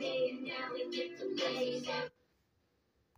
and now we get to play.